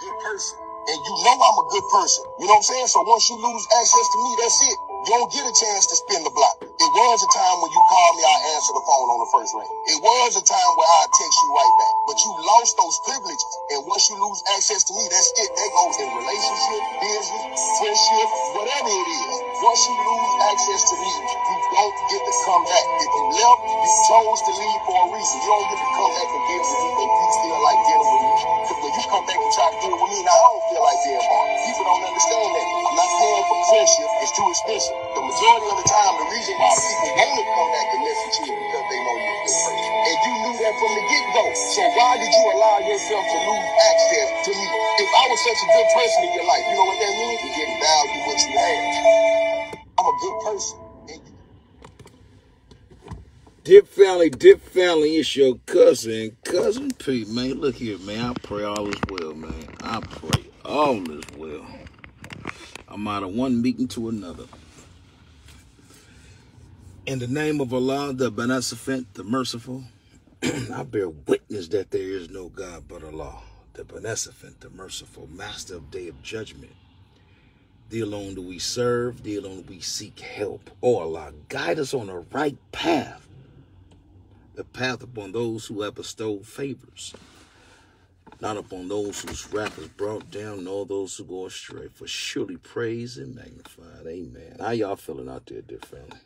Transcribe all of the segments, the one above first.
good person. And you know I'm a good person. You know what I'm saying? So once you lose access to me, that's it. You don't get a chance to spin the block. It was a time when you called me, I answered the phone on the first ring. It was a time where I text you right back. But you lost those privileges. And once you lose access to me, that's it. That goes in relationship, business, friendship, whatever it is. Once you lose access to me, you don't get to come back. If you left, you chose to leave for a reason. You don't get to come back and deal with me and you still like dealing with me. Because when you come back and try to deal with me, now I don't feel like dealing with you. People don't understand that. I'm not paying for friendship. It's too expensive. The majority of the time, the reason why people want to come back and message you is because they know you're good. And you knew that from the get-go. So why did you allow yourself to lose access to me? If I was such a good person in your life, you know what that means? You didn't value what you had. I'm a good person. Dip family, dip family, it's your cousin, cousin P, man. Look here, man. I pray all is well, man. I pray all is well. I'm out of one meeting to another. In the name of Allah, the Beneficent, the Merciful, I bear witness that there is no God but Allah, the Beneficent, the Merciful, Master of Day of Judgment. Thee alone do we serve, thee alone we seek help. Oh Allah, guide us on the right path the path upon those who have bestowed favors, not upon those whose wrath is brought down, nor those who go astray. For surely praise and magnified. Amen. How y'all feeling out there, dear family?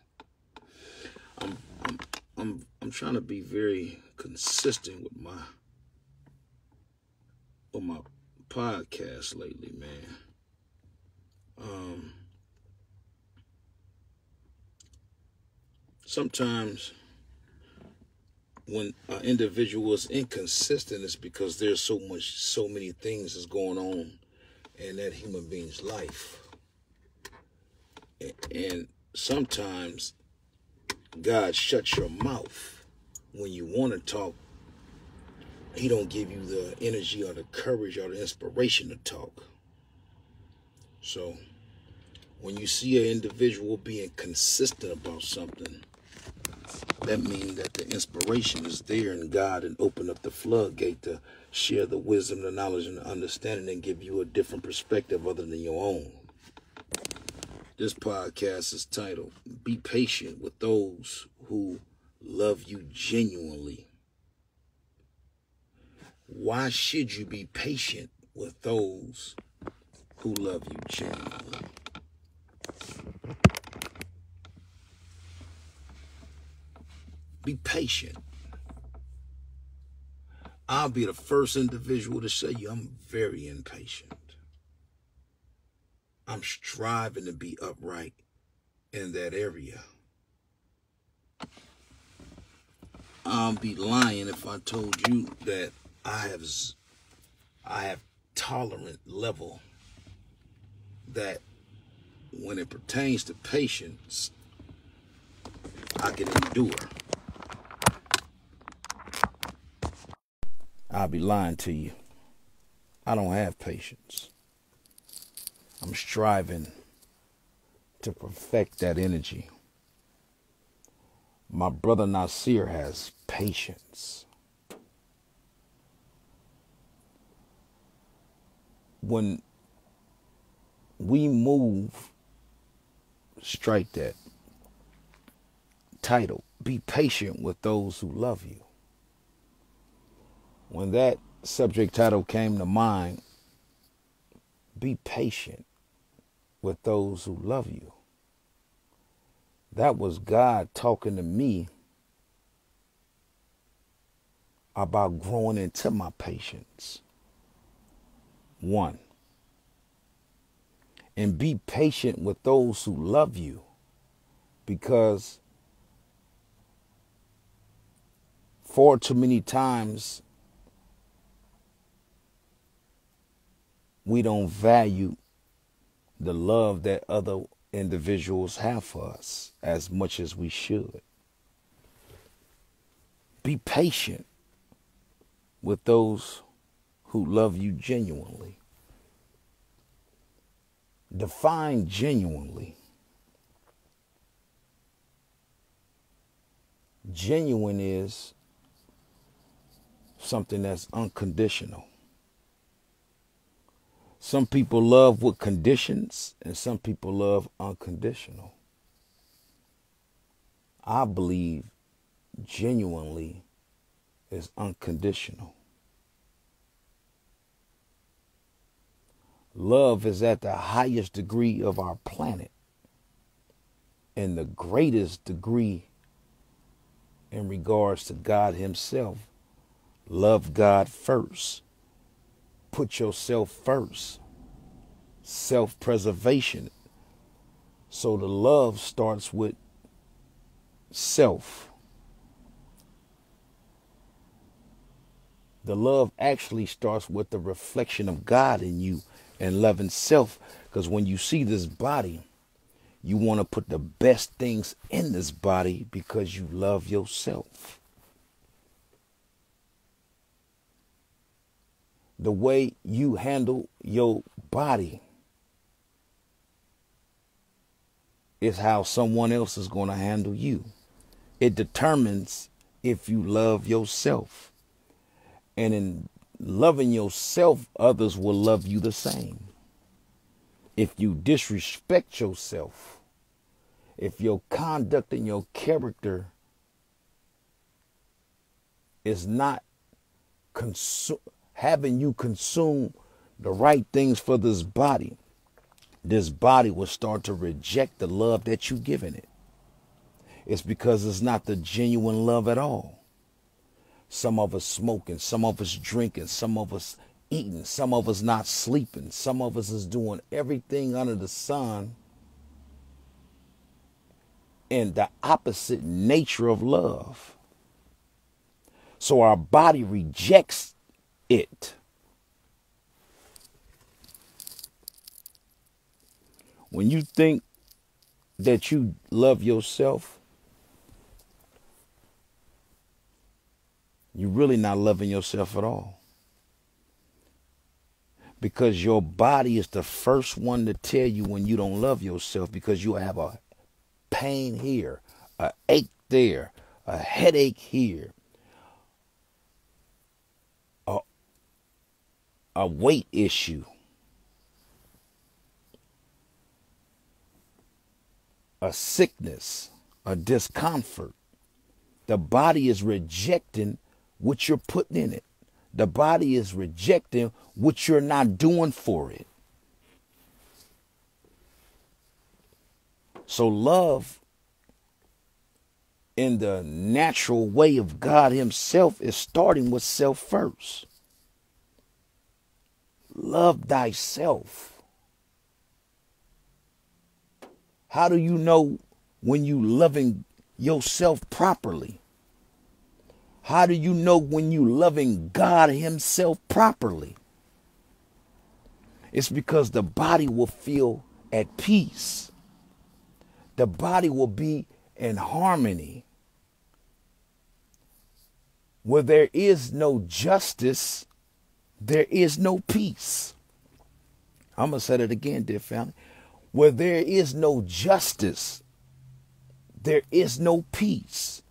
I'm I'm I'm I'm trying to be very consistent with my with my podcast lately, man. Um sometimes when an individual is inconsistent, it's because there's so much, so many things is going on in that human being's life. And sometimes God shuts your mouth when you want to talk. He don't give you the energy or the courage or the inspiration to talk. So when you see an individual being consistent about something, that means that the inspiration is there in God and open up the floodgate to share the wisdom, the knowledge, and the understanding and give you a different perspective other than your own. This podcast is titled Be Patient with Those Who Love You Genuinely. Why should you be patient with those who love you genuinely? Be patient. I'll be the first individual to say you I'm very impatient. I'm striving to be upright in that area. I'll be lying if I told you that I have I have tolerant level that when it pertains to patience, I can endure. I'll be lying to you. I don't have patience. I'm striving to perfect that energy. My brother Nasir has patience. When we move, strike that title. Be patient with those who love you. When that subject title came to mind, be patient with those who love you. That was God talking to me about growing into my patience. One. And be patient with those who love you because far too many times we don't value the love that other individuals have for us as much as we should. Be patient with those who love you genuinely. Define genuinely. Genuine is something that's unconditional. Some people love with conditions, and some people love unconditional. I believe genuinely is unconditional. Love is at the highest degree of our planet and the greatest degree in regards to God Himself. Love God first. Put yourself first. Self preservation. So the love starts with self. The love actually starts with the reflection of God in you and loving self. Because when you see this body, you want to put the best things in this body because you love yourself. The way you handle your body is how someone else is going to handle you. It determines if you love yourself. And in loving yourself, others will love you the same. If you disrespect yourself, if your conduct and your character is not consu- having you consume the right things for this body, this body will start to reject the love that you've given it. It's because it's not the genuine love at all. Some of us smoking, some of us drinking, some of us eating, some of us not sleeping, some of us is doing everything under the sun in the opposite nature of love. So our body rejects it. When you think that you love yourself, you're really not loving yourself at all. Because your body is the first one to tell you when you don't love yourself because you have a pain here, a ache there, a headache here, a weight issue. A sickness, a discomfort. The body is rejecting what you're putting in it. The body is rejecting what you're not doing for it. So, love in the natural way of God Himself is starting with self first. Love thyself. How do you know when you loving yourself properly? How do you know when you loving God himself properly? It's because the body will feel at peace. The body will be in harmony. Where there is no justice, there is no peace. I'm going to say it again, dear family. Where there is no justice, there is no peace.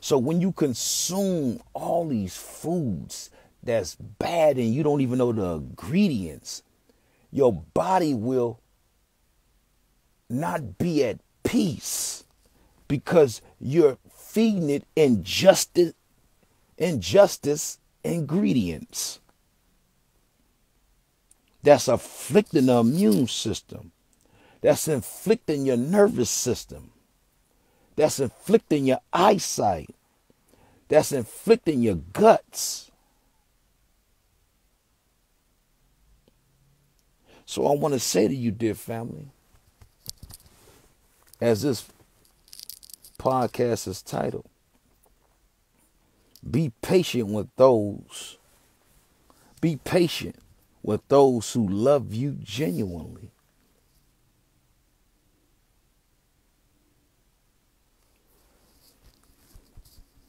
So when you consume all these foods that's bad and you don't even know the ingredients, your body will not be at peace because you're feeding it injustice injustice ingredients that's afflicting the immune system. That's inflicting your nervous system. That's inflicting your eyesight, that's inflicting your guts. So I want to say to you, dear family, as this podcast is titled, be patient with those, be patient with those who love you genuinely.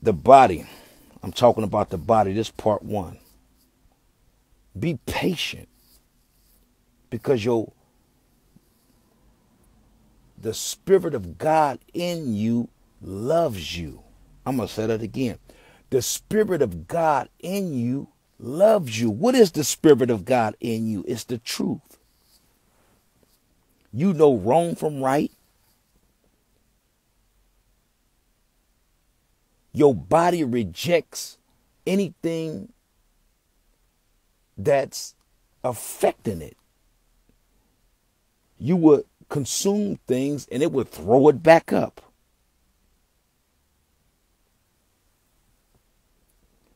the body. I'm talking about the body. This part one. Be patient because your the spirit of God in you loves you. I'm going to say that again. The spirit of God in you loves you. What is the Spirit of God in you? It's the truth. You know wrong from right. Your body rejects anything that's affecting it. You would consume things and it would throw it back up.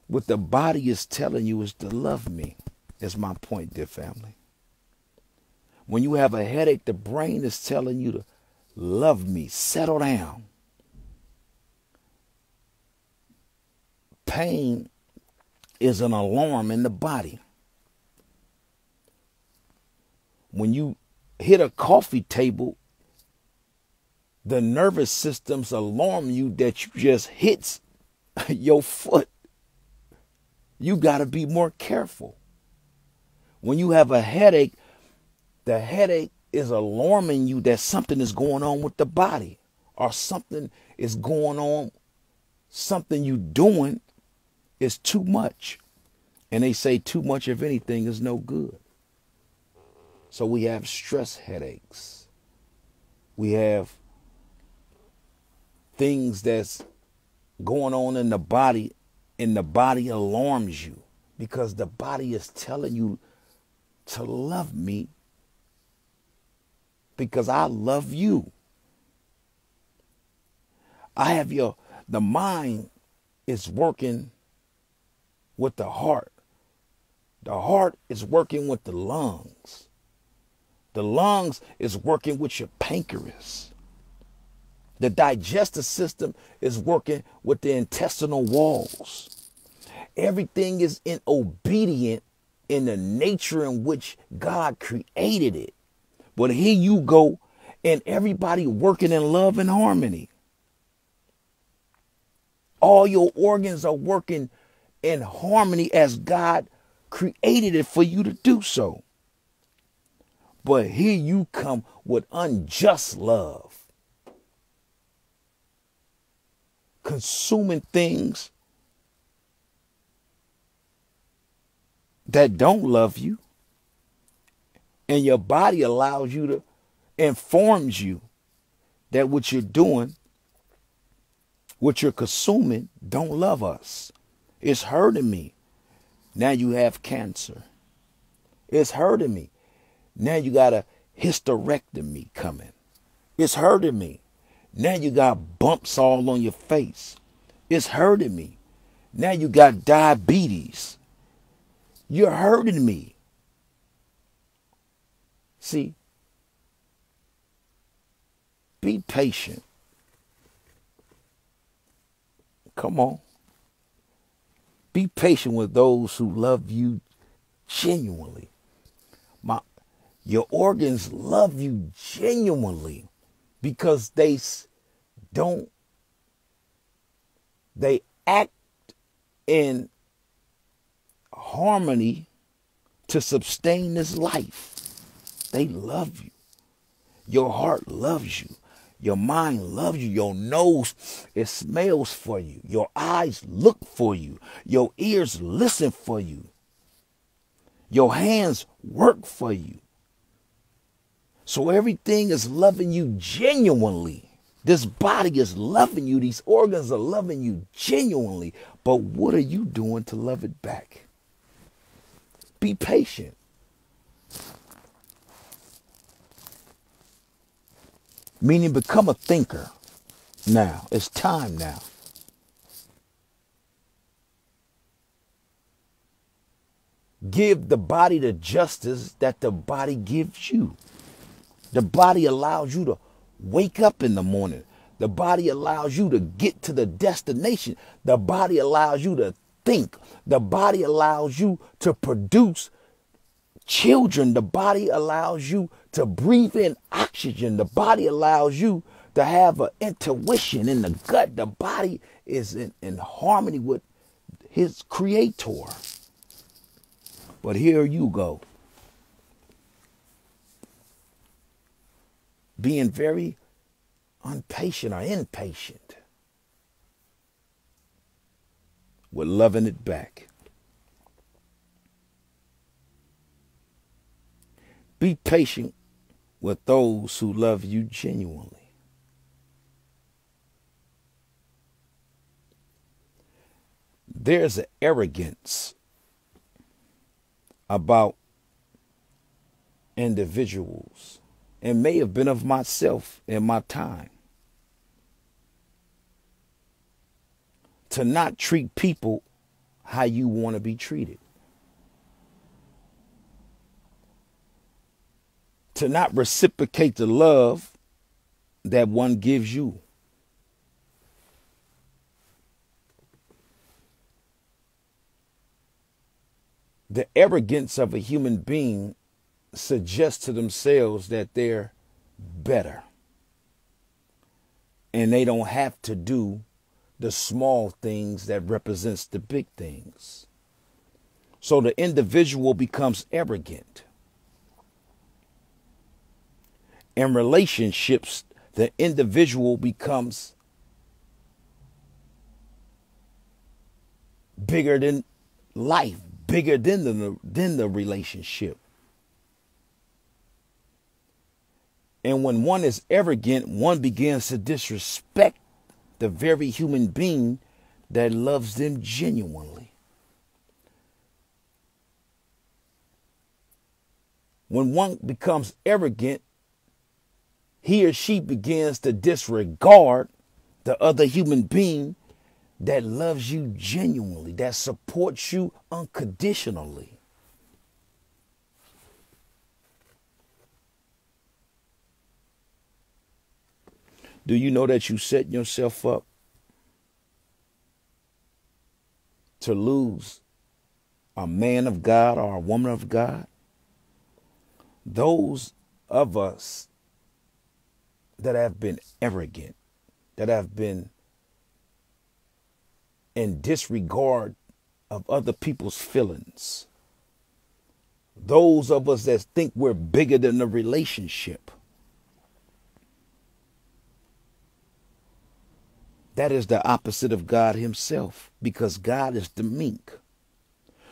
What the body is telling you is to love me, is my point, dear family. When you have a headache, the brain is telling you to love me, settle down. Pain is an alarm in the body. When you hit a coffee table, the nervous system's alarm you that you just hits your foot. You got to be more careful. When you have a headache, the headache is alarming you that something is going on with the body or something is going on, something you doing is too much. And they say too much of anything is no good. So we have stress headaches. We have things that's going on in the body, and the body alarms you because the body is telling you to love me because I love you. I have your, the mind is working with the heart. The heart is working with the lungs. The lungs is working with your pancreas. The digestive system is working with the intestinal walls. Everything is in obedient in the nature in which God created it. But here you go, and everybody working in love and harmony. All your organs are working in harmony as God created it for you to do so. But here you come with unjust love, consuming things that don't love you. And your body allows you to, informs you that what you're doing, what you're consuming, don't love us. It's hurting me. Now you have cancer. It's hurting me. Now you got a hysterectomy coming. It's hurting me. Now you got bumps all on your face. It's hurting me. Now you got diabetes. You're hurting me. See, be patient. Come on. Be patient with those who love you genuinely. My your organs love you genuinely because they don't, they act in harmony to sustain this life. They love you. Your heart loves you. Your mind loves you. Your nose, it smells for you. Your eyes look for you. Your ears listen for you. Your hands work for you. So everything is loving you genuinely. This body is loving you. These organs are loving you genuinely. But what are you doing to love it back? Be patient. Meaning become a thinker. Now, it's time now. Give the body the justice that the body gives you. The body allows you to wake up in the morning. The body allows you to get to the destination. The body allows you to think. The body allows you to produce children. The body allows you to breathe in oxygen. The body allows you to have an intuition in the gut. The body is in, in harmony with his creator. But here you go. being very impatient or impatient. We're loving it back. Be patient with those who love you genuinely. There's an arrogance about individuals and may have been of myself in my time. To not treat people how you want to be treated. To not reciprocate the love that one gives you. The arrogance of a human being suggest to themselves that they're better. And they don't have to do the small things that represents the big things. So the individual becomes arrogant. In relationships, the individual becomes bigger than life, bigger than the, than the relationship. And when one is arrogant, one begins to disrespect the very human being that loves them genuinely. When one becomes arrogant, he or she begins to disregard the other human being that loves you genuinely, that supports you unconditionally. Do you know that you set yourself up to lose a man of God or a woman of God? Those of us that have been arrogant, that have been in disregard of other people's feelings, those of us that think we're bigger than the relationship, That is the opposite of God Himself because God is the meek.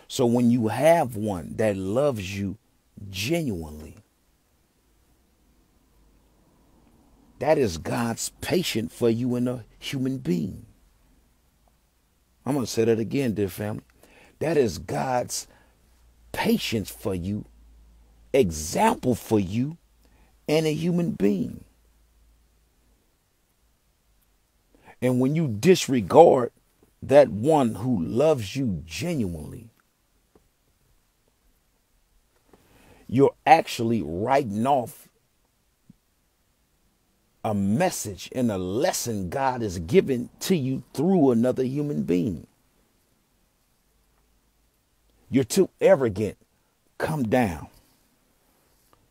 So when you have one that loves you genuinely, that is God's patience for you in a human being. I'm going to say that again, dear family. That is God's patience for you, example for you, and a human being. And when you disregard that one who loves you genuinely, you're actually writing off a message and a lesson God has given to you through another human being. You're too arrogant. Come down.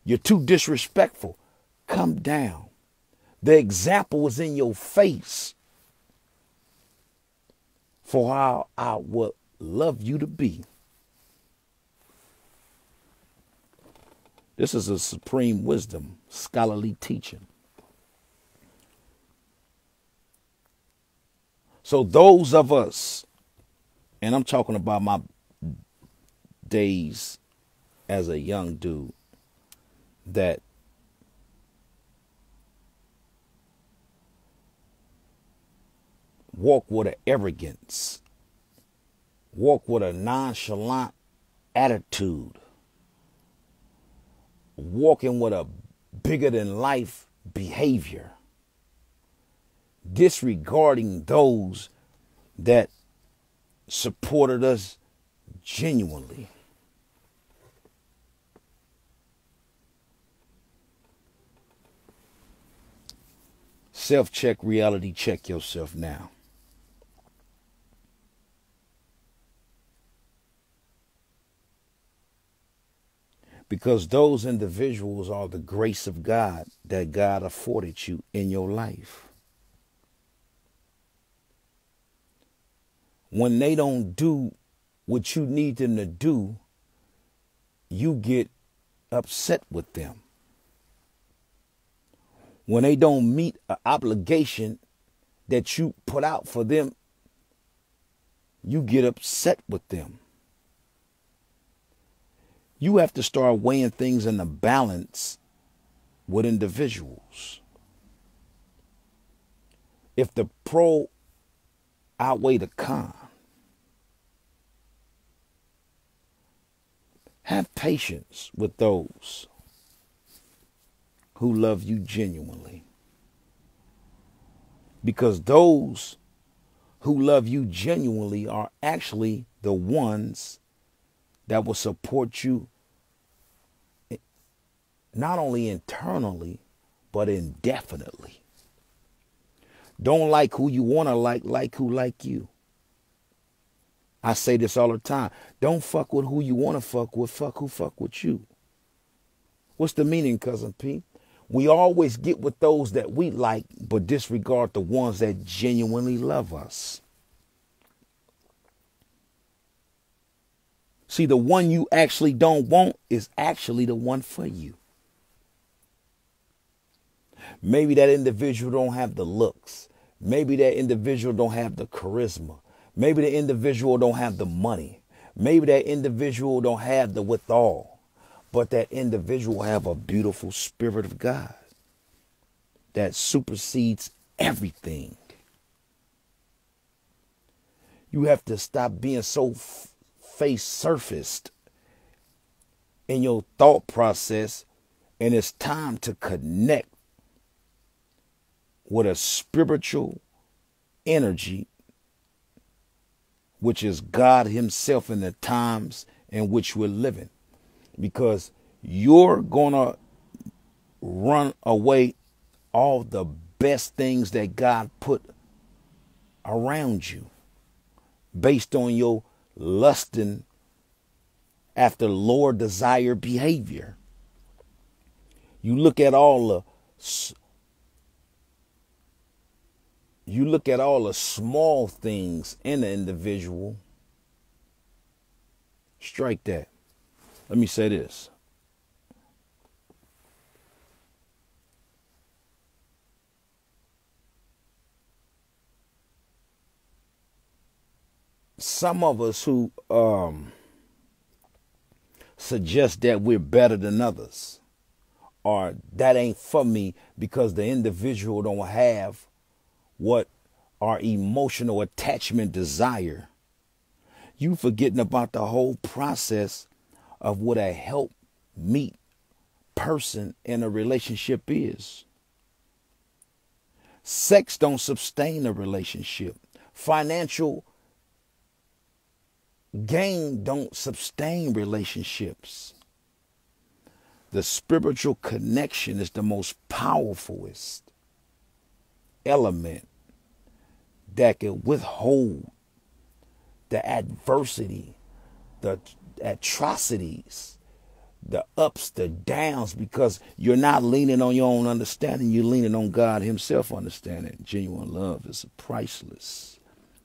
You're too disrespectful. Come down. The example is in your face for how I would love you to be. This is a supreme wisdom, scholarly teaching. So, those of us, and I'm talking about my days as a young dude, that walk with an arrogance, walk with a nonchalant attitude, walking with a bigger than life behavior, disregarding those that supported us genuinely. Self check, reality check yourself now. Because those individuals are the grace of God that God afforded you in your life. When they don't do what you need them to do, you get upset with them. When they don't meet an obligation that you put out for them, you get upset with them You have to start weighing things in the balance with individuals. If the pro outweigh the con, have patience with those who love you genuinely. Because those who love you genuinely are actually the ones that will support you not only internally, but indefinitely. Don't like who you want to like, like who like you. I say this all the time. Don't fuck with who you want to fuck with, fuck who fuck with you. What's the meaning, cousin P? We always get with those that we like, but disregard the ones that genuinely love us. See, the one you actually don't want is actually the one for you. Maybe that individual don't have the looks. Maybe that individual don't have the charisma. Maybe the individual don't have the money. Maybe that individual don't have the withal. But that individual have a beautiful spirit of God that supersedes everything. You have to stop being so face surfaced in your thought process, and it's time to connect with a spiritual energy, which is God Himself in the times in which we're living. Because you're going to run away all the best things that God put around you based on your lusting after lower desire behavior. You look at all the you look at all the small things in the individual. Strike that. Let me say this. Some of us who um, suggest that we're better than others, or that ain't for me because the individual don't have what our emotional attachment desire. You forgetting about the whole process of what a help meet person in a relationship is. Sex don't sustain a relationship. Financial gain don't sustain relationships. The spiritual connection is the most powerfulest element that can withhold the adversity, the atrocities, the ups, the downs, because you're not leaning on your own understanding, you're leaning on God Himself understanding. Genuine love is priceless.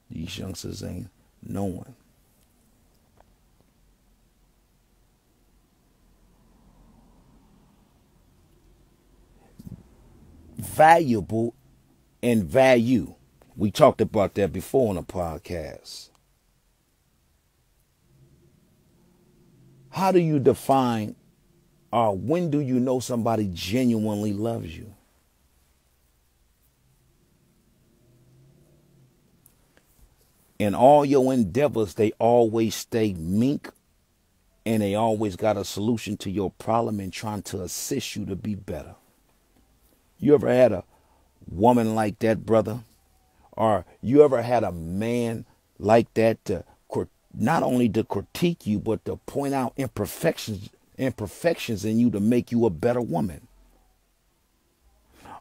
These youngsters ain't knowing. Valuable and value. We talked about that before on the podcast. How do you define or when do you know somebody genuinely loves you? In all your endeavors, they always stay meek and they always got a solution to your problem and trying to assist you to be better. You ever had a woman like that, brother? Or you ever had a man like that to not only to critique you, but to point out imperfections imperfections in you to make you a better woman?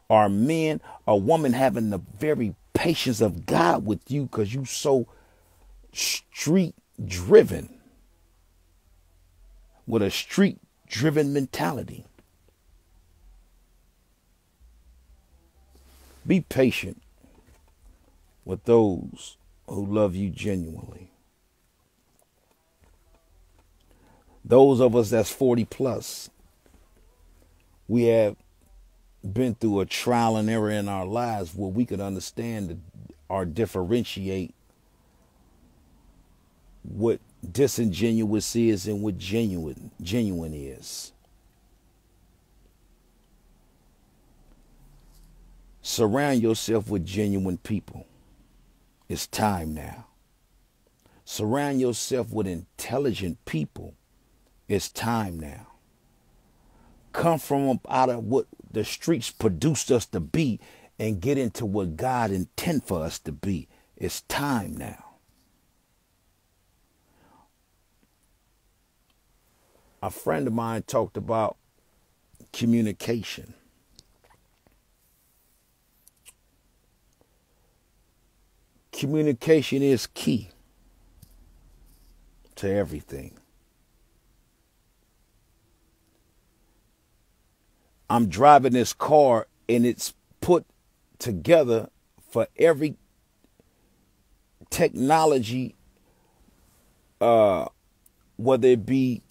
Are men, a woman having the very patience of God with you because you so street driven with a street driven mentality? Be patient with those who love you genuinely. Those of us that's 40 plus, we have been through a trial and error in our lives where we could understand or differentiate what disingenuous is and what genuine genuine is. Surround yourself with genuine people. It's time now. Surround yourself with intelligent people. It's time now. Come from out of what the streets produced us to be and get into what God intended for us to be. It's time now. A friend of mine talked about communication. Communication is key to everything. I'm driving this car and it's put together for every technology, uh, whether it be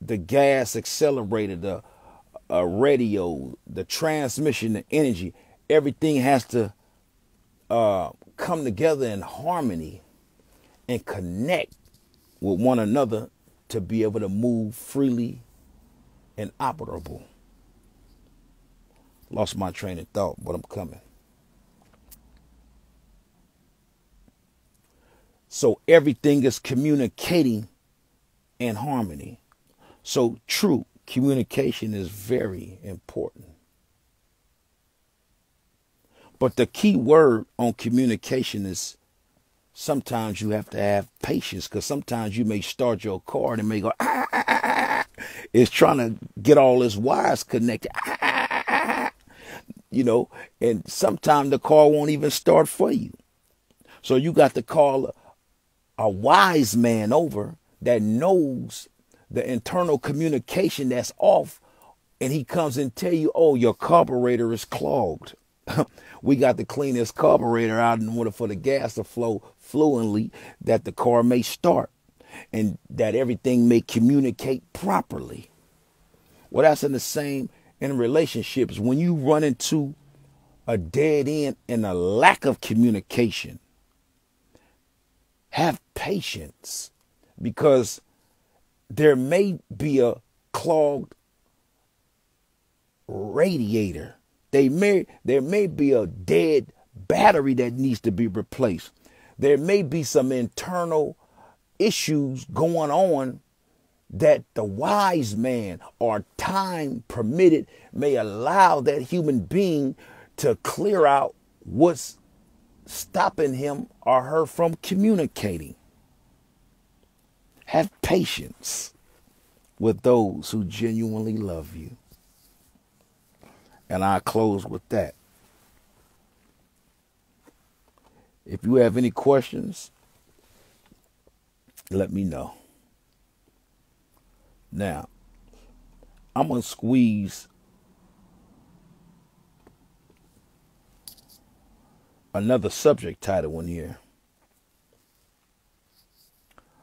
the gas accelerator, the uh, radio, the transmission, the energy, everything has to uh, come together in harmony and connect with one another to be able to move freely and operable. Lost my train of thought, but I'm coming. So everything is communicating in harmony. So true communication is very important. But the key word on communication is sometimes you have to have patience because sometimes you may start your car and it may go, ah, ah, ah, it's trying to get all its wires connected you know, and sometimes the car won't even start for you. So you got to call a, a wise man over that knows the internal communication that's off and he comes and tell you, oh, your carburetor is clogged. we got to clean this carburetor out in order for the gas to flow fluently that the car may start and that everything may communicate properly. Well, that's in the same in relationships when you run into a dead end and a lack of communication. Have patience because there may be a clogged radiator. They may there may be a dead battery that needs to be replaced. There may be some internal issues going on that the wise man or time permitted may allow that human being to clear out what's stopping him or her from communicating. Have patience with those who genuinely love you. And I close with that. If you have any questions, let me know. Now, I'm going to squeeze another subject title in here.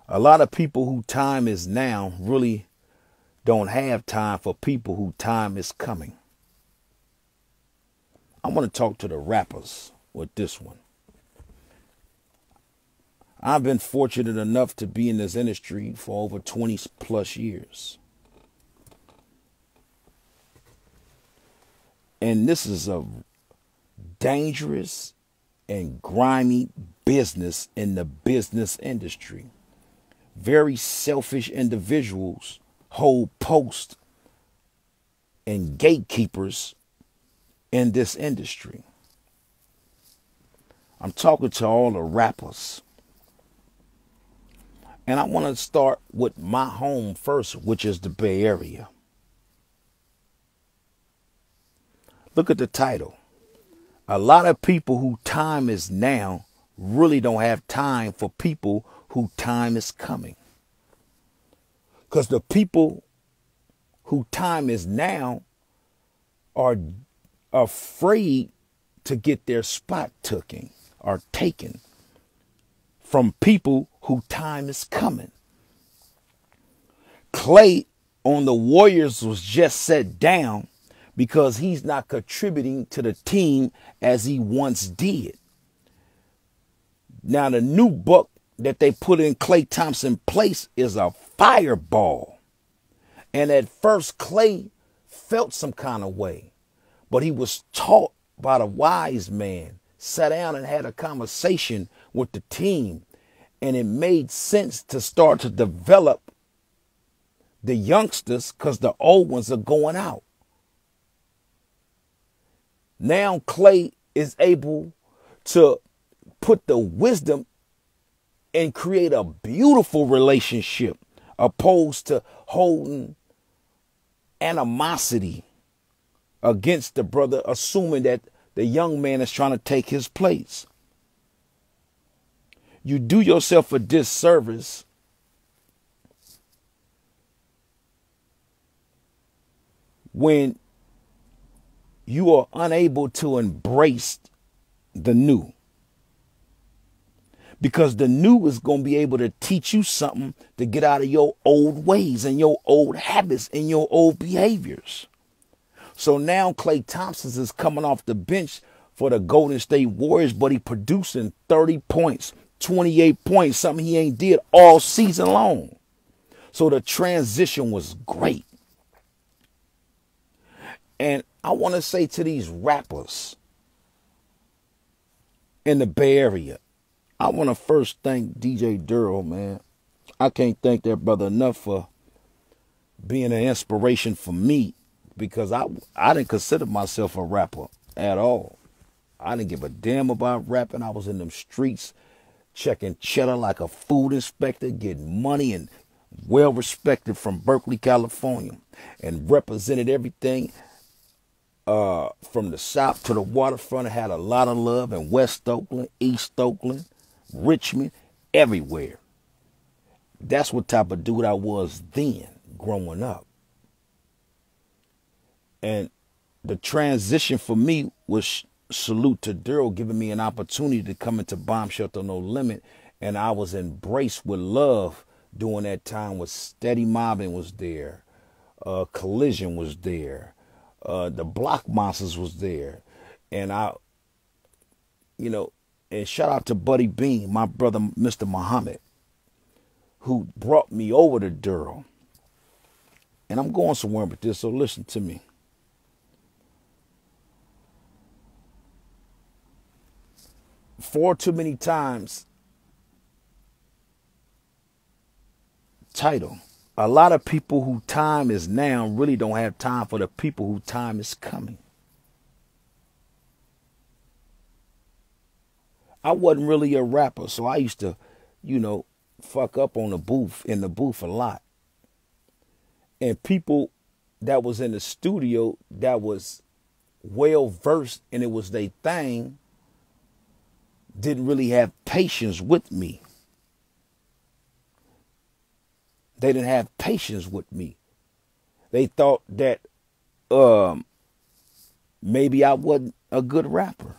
A lot of people who time is now really don't have time for people who time is coming. I want to talk to the rappers with this one. I've been fortunate enough to be in this industry for over 20 plus years. And this is a dangerous and grimy business in the business industry. Very selfish individuals hold posts and gatekeepers in this industry. I'm talking to all the rappers and I want to start with my home first, which is the Bay Area. Look at the title. A lot of people who time is now really don't have time for people who time is coming. Because the people who time is now are afraid to get their spot taken or taken from people who time is coming. Klay on the Warriors was just set down because he's not contributing to the team as he once did. Now, the new Buck that they put in Klay Thompson place is a fireball. And at first, Klay felt some kind of way, but he was taught by the wise man, sat down and had a conversation with the team, and it made sense to start to develop the youngsters because the old ones are going out. Now Klay is able to put the wisdom and create a beautiful relationship opposed to holding animosity against the brother, assuming that the young man is trying to take his place. You do yourself a disservice when you are unable to embrace the new. Because the new is going to be able to teach you something to get out of your old ways and your old habits and your old behaviors. So now Klay Thompson is coming off the bench for the Golden State Warriors, but he producing 30 points, 28 points, something he ain't did all season long. So the transition was great. And I want to say to these rappers in the Bay Area, I want to first thank DJ Daryl, man. I can't thank that brother enough for being an inspiration for me because I I didn't consider myself a rapper at all. I didn't give a damn about rapping. I was in them streets checking cheddar like a food inspector, getting money and well respected from Berkeley, California, and represented everything uh, from the south to the waterfront. I had a lot of love in West Oakland, East Oakland, Richmond, everywhere. That's what type of dude I was then, growing up. And the transition for me was salute to Daryl giving me an opportunity to come into Bomb Shelter No Limit. And I was embraced with love during that time with Steady Mobb'n was there. Uh, Collision was there. Uh, the Block Monsters was there. And I, you know, and shout out to Buddy Bean, my brother, Mr. Muhammad, who brought me over to Daryl. And I'm going somewhere with this, so listen to me. Four too many times, title. A lot of people who time is now really don't have time for the people who time is coming. I wasn't really a rapper, so I used to, you know, fuck up on the booth in the booth a lot. And people that was in the studio that was well versed and it was their thing didn't really have patience with me. They didn't have patience with me. They thought that um, maybe I wasn't a good rapper.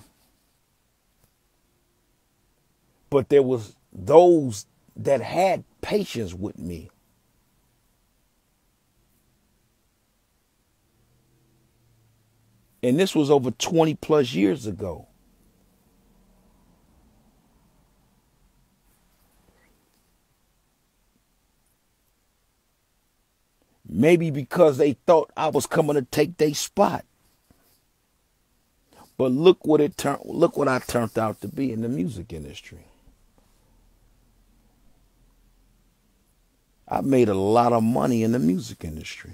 But there was those that had patience with me. And this was over 20 plus years ago. Maybe because they thought I was coming to take their spot. But look what it turned look what I turned out to be in the music industry. I made a lot of money in the music industry.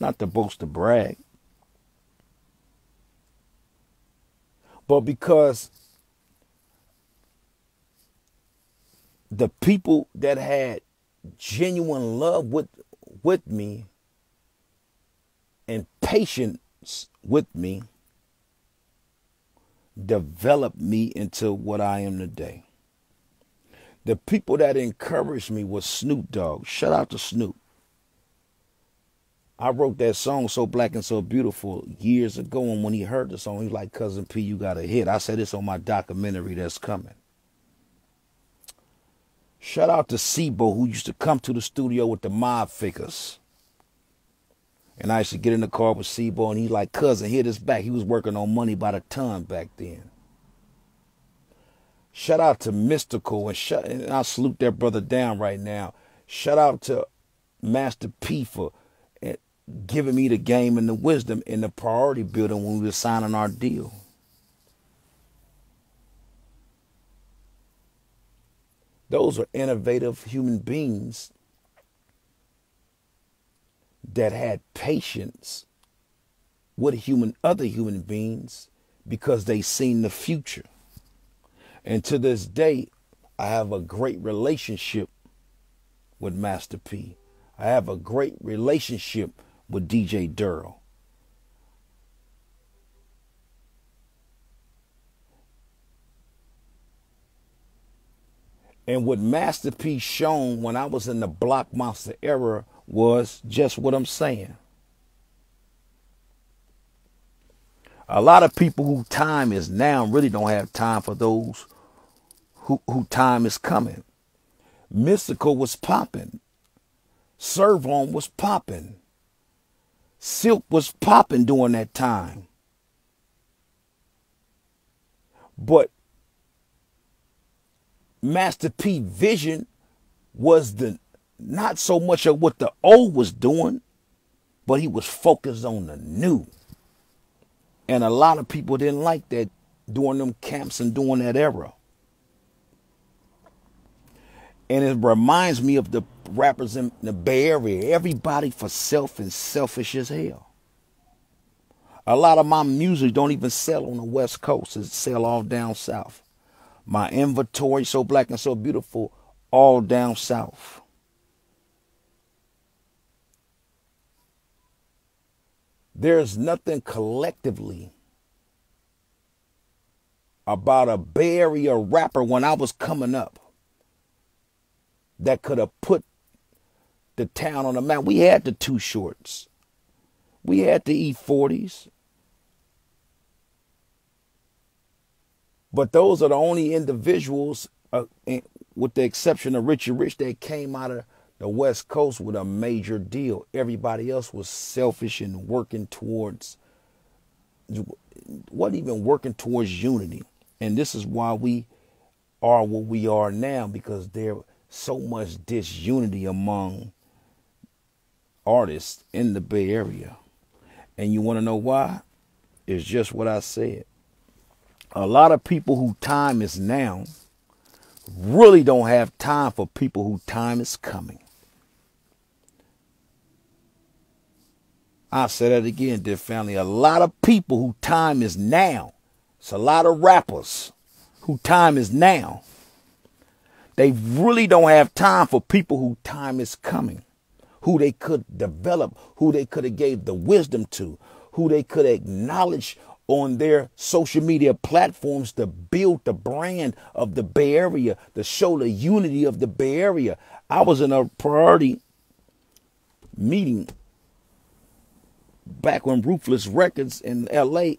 Not to boast or brag. But because the people that had genuine love with with me and patience with me developed me into what I am today. The people that encouraged me was Snoop Dogg. Shout out to Snoop. I wrote that song So Black and So Beautiful years ago, and when he heard the song, he was like, Cousin P, you got a hit. I said it's on my documentary that's coming. Shout out to C-Bo, who used to come to the studio with the Mob Figaz. And I used to get in the car with C-Bo, and he's like, cousin, hit this back. He was working on money by the ton back then. Shout out to Mystikal, and, shut, and I salute that brother down right now. Shout out to Master P for eh, giving me the game and the wisdom in the priority building when we were signing our deal. Those are innovative human beings that had patience with human other human beings because they seen the future. And to this day, I have a great relationship with Master P. I have a great relationship with DJ Durrell. And what Master P's shown when I was in the Block Monster era was just what I'm saying. A lot of people who time is now really don't have time for those who, who time is coming. Mystikal was popping. Serv-On was popping. Silkk was popping during that time. But Master P vision was the not so much of what the old was doing, but he was focused on the new. And a lot of people didn't like that during them camps and during that era. And it reminds me of the rappers in the Bay Area. Everybody for self and selfish as hell. A lot of my music don't even sell on the West Coast. It sell all down south. My inventory, so black and so beautiful, all down south. There's nothing collectively about a Area rapper when I was coming up that could have put the town on the map. We had the Too Shorts. We had the E-40s. But those are the only individuals, uh, with the exception of Richie Rich, that came out of the West Coast with a major deal. Everybody else was selfish and working towards, wasn't even working towards unity. And this is why we are what we are now because there's so much disunity among artists in the Bay Area. And you want to know why? It's just what I said. A lot of people who time is now really don't have time for people who time is coming. I'll say that again, dear family. A lot of people who time is now. It's a lot of rappers who time is now. They really don't have time for people who time is coming, who they could develop, who they could have gave the wisdom to, who they could acknowledge on their social media platforms to build the brand of the Bay Area, to show the unity of the Bay Area. I was in a priority meeting back when Ruthless Records in LA,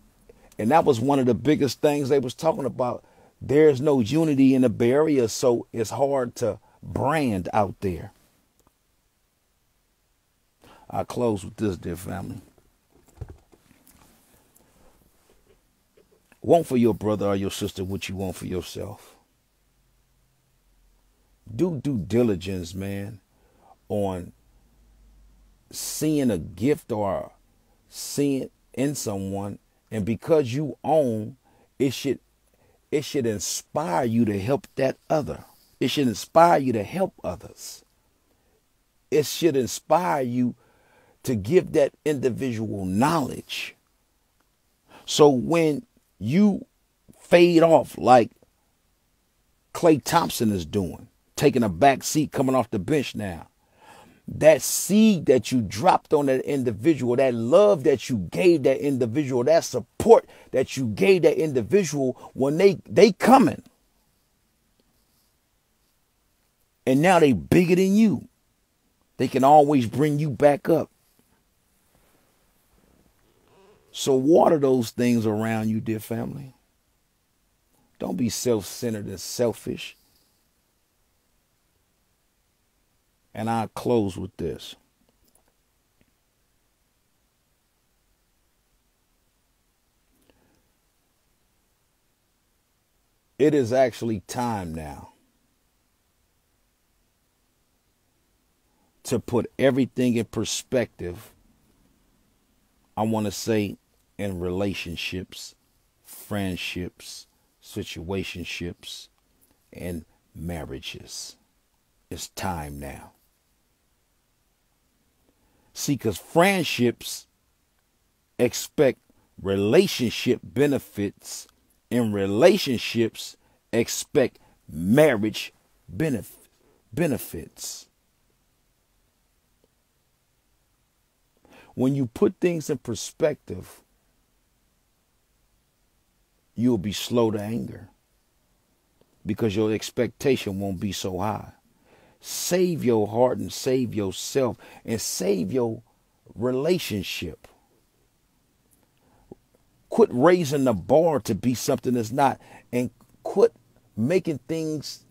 and that was one of the biggest things they was talking about. There's no unity in the Bay Area, so it's hard to brand out there. I close with this, dear family. Want for your brother or your sister what you want for yourself. Do due diligence, man, on seeing a gift or seeing in someone, and because you own, it should it should inspire you to help that other. It should inspire you to help others. It should inspire you to give that individual knowledge. So when you fade off like Klay Thompson is doing, taking a back seat coming off the bench now, that seed that you dropped on that individual, that love that you gave that individual, that support that you gave that individual when they they coming. And now they bigger than you. They can always bring you back up. So water those things around you, dear family. Don't be self-centered and selfish. And I'll close with this. It is actually time now to put everything in perspective. I want to say in relationships, friendships, situationships, and marriages. It's time now. See, because friendships expect relationship benefits, and relationships expect marriage benef- benefits. When you put things in perspective, you'll be slow to anger because your expectation won't be so high. Save your heart and save yourself and save your relationship. Quit raising the bar to be something that's not and quit making things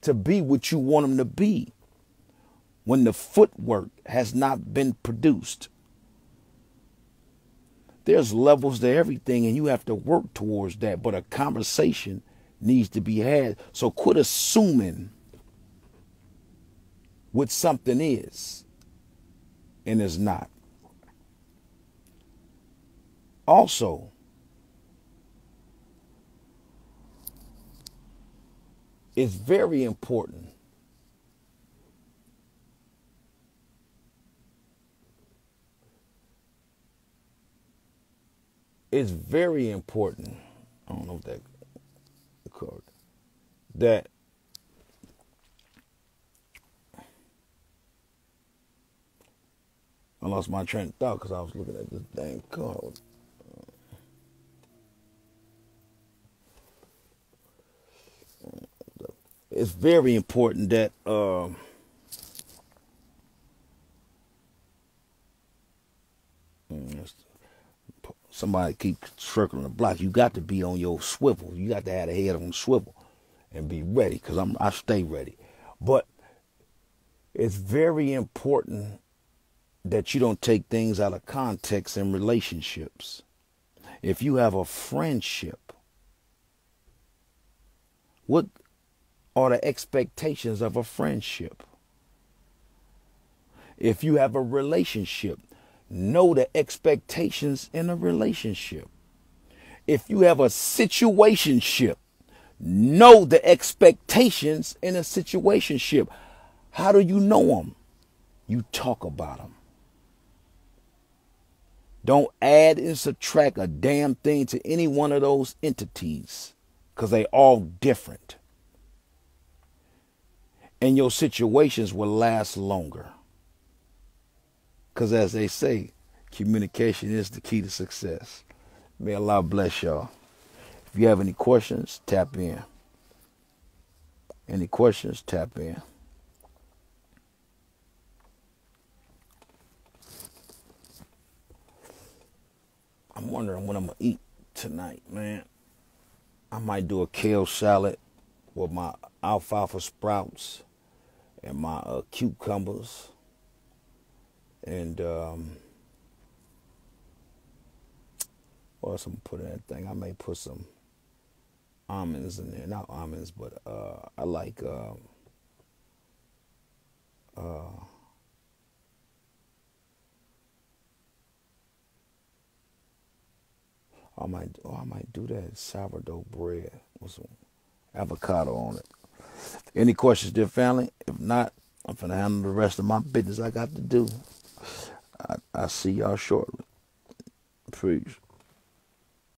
to be what you want them to be when the footwork has not been produced. There's levels to everything, and you have to work towards that. But a conversation needs to be had. So quit assuming what something is and is not. Also, it's very important it's very important. I don't know if that card that I lost my train of thought because I was looking at this dang card. It's very important that. Uh, somebody keep circling the block. You got to be on your swivel. You got to have the head on the swivel and be ready because I'm I stay ready. But it's very important that you don't take things out of context in relationships. If you have a friendship, what are the expectations of a friendship? If you have a relationship, know the expectations in a relationship. If you have a situationship, know the expectations in a situationship. How do you know them? You talk about them. Don't add and subtract a damn thing to any one of those entities because they all different. And your situations will last longer. Because as they say, communication is the key to success. May Allah bless y'all. If you have any questions, tap in. Any questions, tap in. I'm wondering what I'm going to eat tonight, man. I might do a kale salad with my alfalfa sprouts and my uh, cucumbers and um, what else I'm put in that thing? I may put some almonds in there, not almonds, but uh, I like uh, uh, I might, oh, I might do that sourdough bread with some avocado on it. Any questions, dear family? If not, I'm gonna handle the rest of my business I got to do. I, I see y'all shortly. Please.